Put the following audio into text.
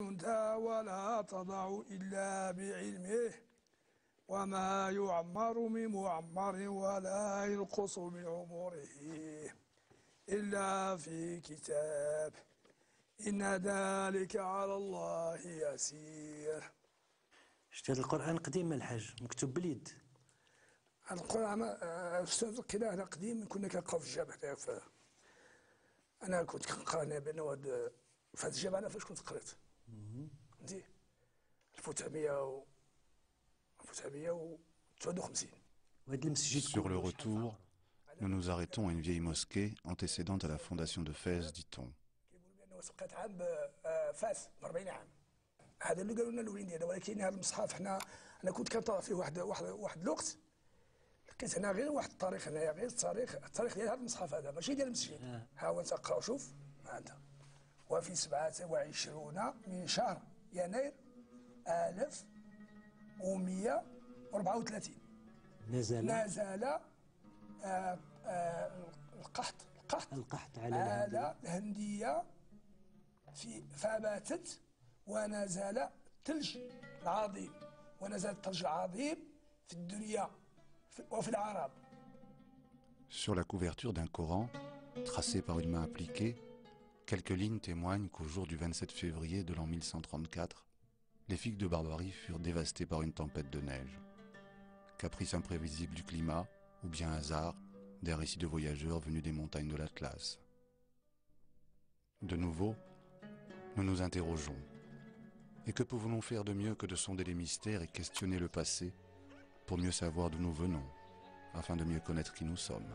أنثى ولا تضع إلا بعلمه وما يعمر من معمر ولا ينقص من عمره إلا في كتاب إن ذلك على الله يسير شتي هذا القرآن قديم من الحاج مكتوب باليد. القرآن آه، أستاذ كده أنا قديم كنا كنقراو في الجامع أنا كنت كنقرأ أنا بأن واد في هذا الجامع أنا فاش كنت قريت. فهمتي 1900 و 1959 وهذا المسجد Sur le retour, nous nous arrêtons à une vieille mosquée antécédente à la fondation de Fès, dit-on. كيقولوا بأنه سبقت عام فاس ب 40 عام هذا اللي قالوا لنا الاولين ديالنا ولكن هذا المصحف حنا انا كنت كنطلع فيه واحد واحد واحد الوقت لقيت هنا غير واحد التاريخ هنايا غير التاريخ التاريخ ديال هذا المصحف هذا ماشي ديال المسجد آه. ها هو انت اقرا وشوف ها وفي 27 من شهر يناير 1134 نزل نزل آه، آه، القحط القحط القحط على على الهندية. الهندية في فباتت ونزل الثلج العظيم ونزل الثلج العظيم في الدنيا في- وفي العرب Sur la couverture d'un Coran, tracé par une main appliquée, quelques lignes témoignent qu'au jour du 27 février de l'an 1134, les figues de Barbarie furent dévastées par une tempête de neige. Caprice imprévisible du climat, ou bien hasard, des récits de voyageurs venus des montagnes de l'Atlas. De nouveau, nous nous interrogeons. Et que pouvons-nous faire de mieux que de sonder les mystères et questionner le passé pour mieux savoir d'où nous venons, afin de mieux connaître qui nous sommes?